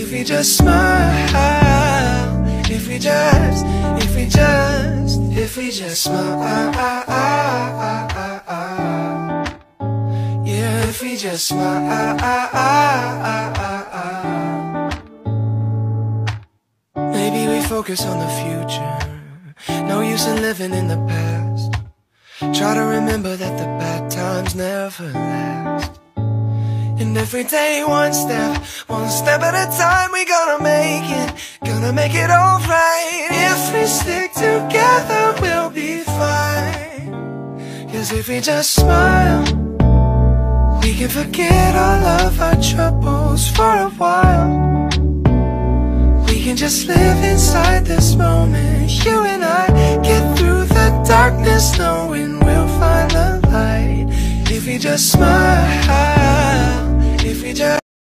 if we just smile, if we just, if we just, if we just smile. Yeah, if we just smile. Maybe we focus on the future. No use in living in the past. Try to remember that the bad times never last. And every day, one step, one step at a time, gonna make it alright. If we stick together, we'll be fine. Cause if we just smile, we can forget all of our troubles for a while. We can just live inside this moment, you and I get through the darkness, knowing we'll find the light. If we just smile,